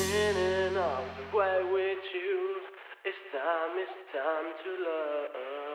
spinning all the way we choose, It's time, it's time to love.